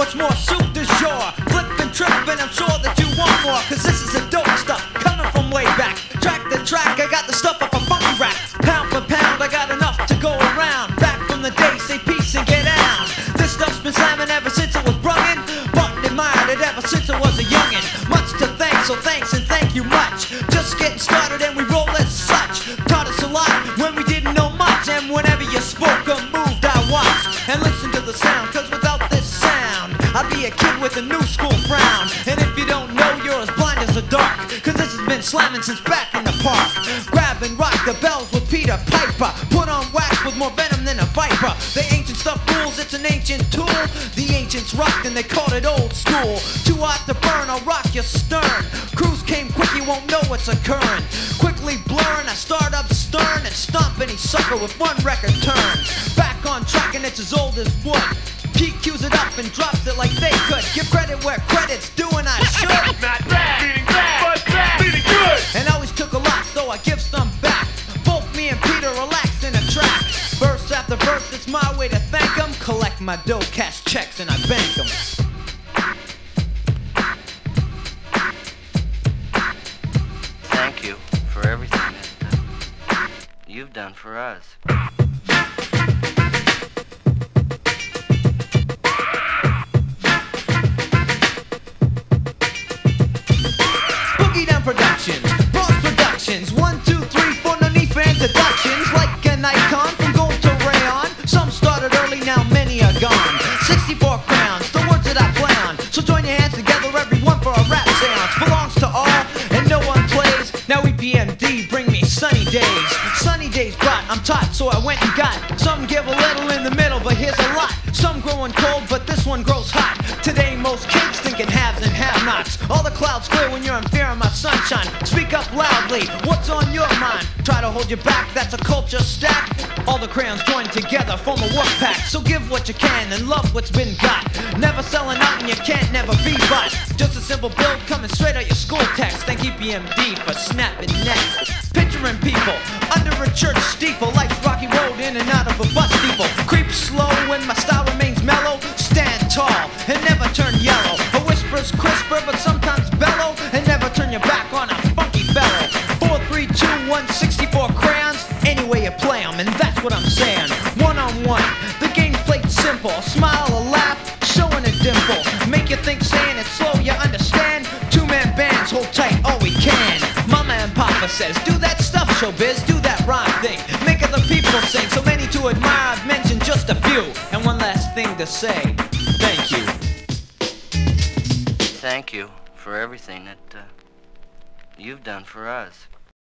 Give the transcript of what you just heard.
the what's more, soup du jour. Flip and trip, and I'm sure that you want more, cause this is the dope stuff coming from way back. Track to track, I got the stuff up a funky rack. Pound for pound, I got enough to go around. Back from the day, say peace and get out. This stuff's been slamming ever since it was brungin'. Bought and admired it ever since I was a youngin'. Much to thank, so thanks and thank you much. A kid with a new school frown. And if you don't know, you're as blind as the dark. Cause this has been slamming since back in the park. Grab and rock the bells with Peter Piper. Put on wax with more venom than a viper. The ancient stuff rules, it's an ancient tool. The ancients rocked and they called it old school. Too hot to burn, I'll rock your stern. Cruise came quick, you won't know what's occurring. Quickly blurring, I start up stern and stomp any sucker with one record turn. Back on track and it's as old as wood. PQs it up and drops it like they could. Give credit where credit's due and I should. Not bad, beating bad, but bad, beating good. And always took a lot, so I give some back. Both me and Peter relaxed in a track. Verse after verse, it's my way to thank 'em. Collect my dough, cash checks, and I bank 'em. Thank you for everything that you've done for us. Me sunny days. Sunny days brought, I'm taught, so I went and got. Some give a little in the middle, but here's a lot. Some growing cold, but this one grows hot. Today, most kids thinking haves and have-nots. All the clouds clear when you're in fear of my sunshine. Speak up loudly, what's on your mind? Try to hold you back, that's a culture stack. All the crayons join together, form a work pack. So give what you can and love what's been got. Never selling out and you can't never be bought. Just a simple build coming straight out your school text. Thank EPMD for snapping next. Picturing people under a church steeple, like Rocky Road in and out of a bus steeple. Creep slow when my style mellow. Stand tall and never turn yellow. A whisper's crisper, but sometimes bellow. And never turn your back on a funky bellow. Four, three, two, one, 64 crayons. Any way you play 'em, and that's what I'm saying. One on one, the game's played simple. Smile or laugh, showing a dimple. Make you think, saying it slow, you understand? Two man bands, hold tight all we can. Mama and Papa says, do that stuff, showbiz, do that rhyme thing. Make other people sing, so many to admire, I've mentioned just a few. And last thing to say, thank you. Thank you for everything that uh, you've done for us.